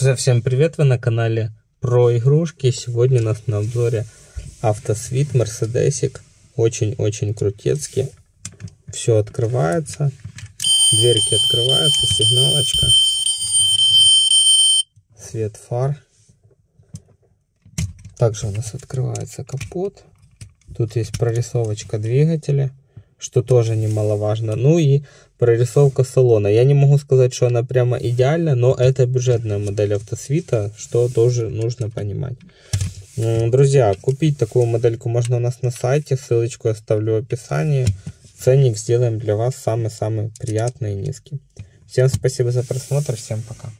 Всем привет! Вы на канале про игрушки. Сегодня у нас на обзоре автосвит Мерседесик. Очень-очень крутецкий. Все открывается. Дверки открываются, сигналочка. Свет фар. Также у нас открывается капот. Тут есть прорисовочка двигателя что тоже немаловажно. Ну и прорисовка салона. Я не могу сказать, что она прямо идеальна, но это бюджетная модель автосвита, что тоже нужно понимать. Друзья, купить такую модельку можно у нас на сайте, ссылочку я оставлю в описании. Ценник сделаем для вас самый-самый приятный и низкий. Всем спасибо за просмотр, всем пока.